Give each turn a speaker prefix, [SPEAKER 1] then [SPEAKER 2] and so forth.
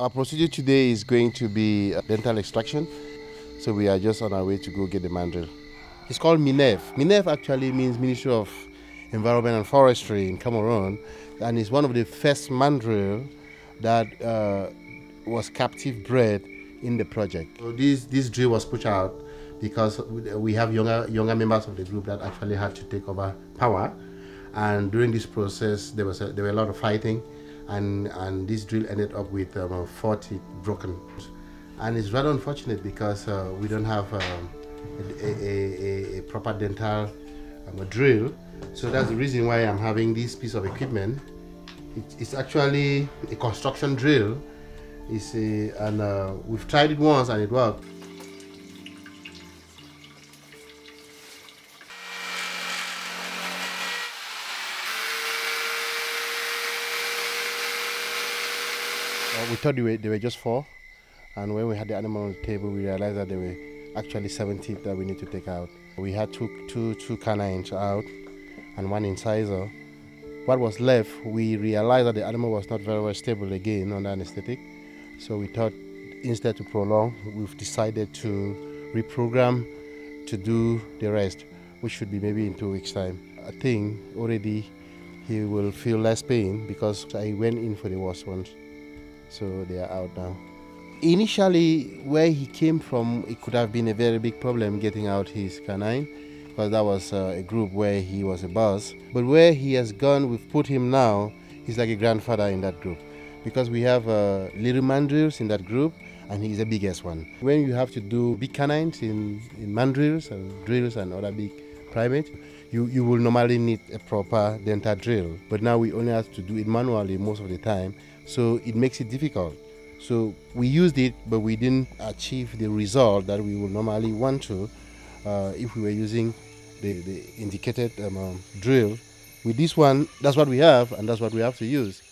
[SPEAKER 1] Our procedure today is going to be dental extraction. So we are just on our way to go get the mandrill. It's called MINEF. MINEF actually means Ministry of Environment and Forestry in Cameroon, and it's one of the first mandrill that uh, was captive bred in the project. So this this drill was put out because we have younger younger members of the group that actually had to take over power, and during this process there was a, there were a lot of fighting, and and this drill ended up with um, 40 broken, and it's rather unfortunate because uh, we don't have um, a, a, a, a, proper dental um, drill, so that's the reason why I'm having this piece of equipment. It, it's actually a construction drill. It's a, and uh, we've tried it once and it worked. Uh, we thought they were, they were just four, and when we had the animal on the table, we realized that there were actually 70 that we need to take out. We had two, two, two canines out and one incisor. What was left, we realized that the animal was not very well stable again under anesthetic. So we thought instead to prolong, we've decided to reprogram to do the rest, which should be maybe in two weeks' time. I think already he will feel less pain because I went in for the worst ones so they are out now. Initially, where he came from, it could have been a very big problem getting out his canine because that was uh, a group where he was a boss. But where he has gone, we've put him now, he's like a grandfather in that group because we have uh, little mandrills in that group and he's the biggest one. When you have to do big canines in, in mandrills and drills and other big primates, you, you will normally need a proper dental drill. But now we only have to do it manually most of the time so it makes it difficult. So we used it, but we didn't achieve the result that we would normally want to uh, if we were using the, the indicated um, um, drill. With this one, that's what we have, and that's what we have to use.